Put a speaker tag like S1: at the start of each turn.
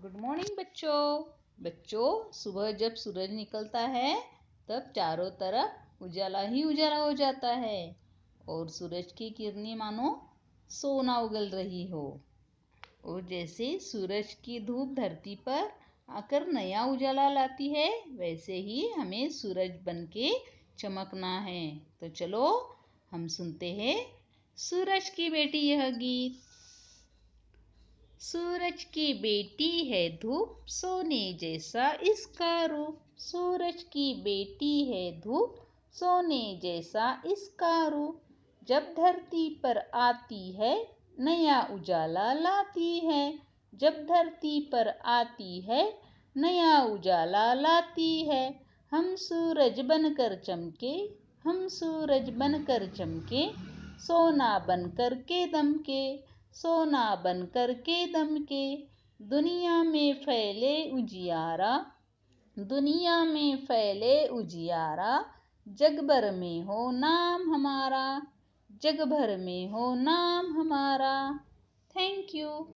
S1: Good morning बच्चों। बच्चों, सुबह जब सूरज निकलता है, तब चारों तरफ़ उजाला ही उजाला हो जाता है। और सूरज की किरणें मानो सोना उगल रही हो। और जैसे सूरज की धूप धरती पर आकर नया उजाला लाती है, वैसे ही हमें सूरज बन के चमकना है। तो चलो, हम सुनते हैं सूरज की बेटी यह गीत। सूरज की बेटी है धूप सोने जैसा इसका रूप। सूरज की बेटी है धूप सोने जैसा इसका रूप। जब धरती पर आती है, नया उजाला लाती है। जब धरती पर आती है, नया उजाला लाती है। हम सूरज बनकर चमके, हम सूरज बनकर चमके। सोना बनकर के दमके। सोना बन कर के दम के। दुनिया में फैले उजियारा, दुनिया में फैले उजियारा। जग भर में हो नाम हमारा, जग भर में हो नाम हमारा। Thank you